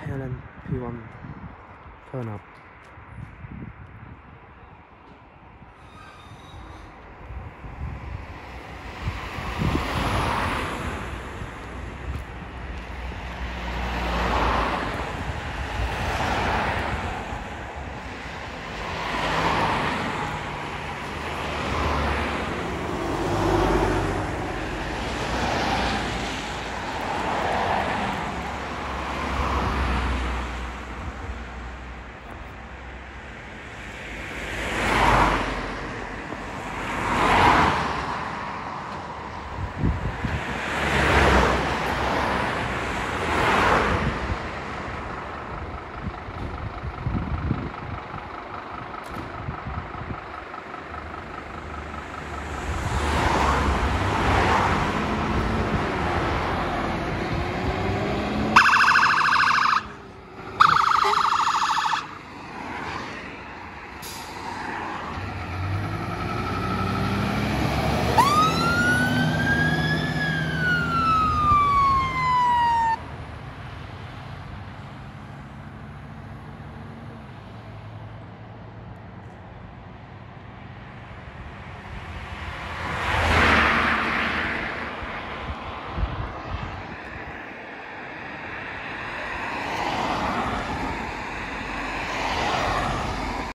Thailand P1 turn up.